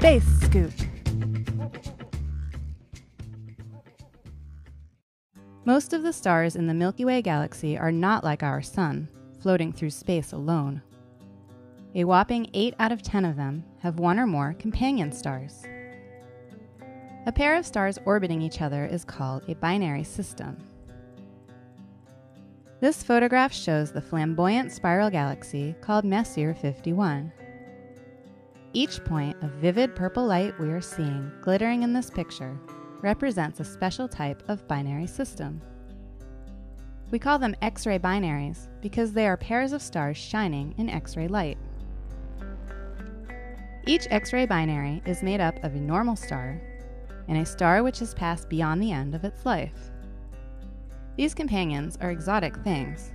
Space Scoop. Most of the stars in the Milky Way galaxy are not like our Sun, floating through space alone. A whopping 8 out of 10 of them have one or more companion stars. A pair of stars orbiting each other is called a binary system. This photograph shows the flamboyant spiral galaxy called Messier 51. Each point of vivid purple light we are seeing glittering in this picture represents a special type of binary system. We call them X-ray binaries because they are pairs of stars shining in X-ray light. Each X-ray binary is made up of a normal star and a star which has passed beyond the end of its life. These companions are exotic things,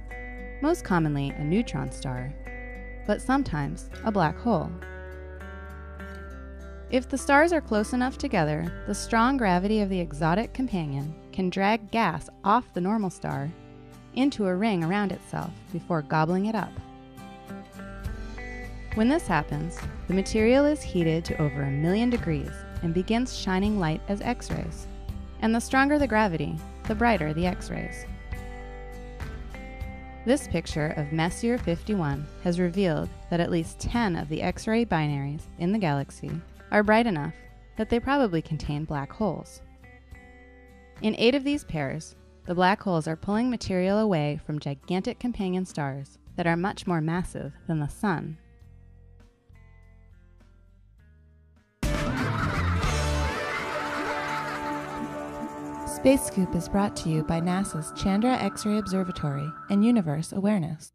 most commonly a neutron star, but sometimes a black hole. If the stars are close enough together, the strong gravity of the exotic companion can drag gas off the normal star into a ring around itself before gobbling it up. When this happens, the material is heated to over a million degrees and begins shining light as X rays. And the stronger the gravity, the brighter the X rays. This picture of Messier 51 has revealed that at least 10 of the X ray binaries in the galaxy are bright enough that they probably contain black holes. In eight of these pairs, the black holes are pulling material away from gigantic companion stars that are much more massive than the Sun Space Scoop is brought to you by NASA's Chandra X ray Observatory and Universe Awareness.